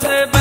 se.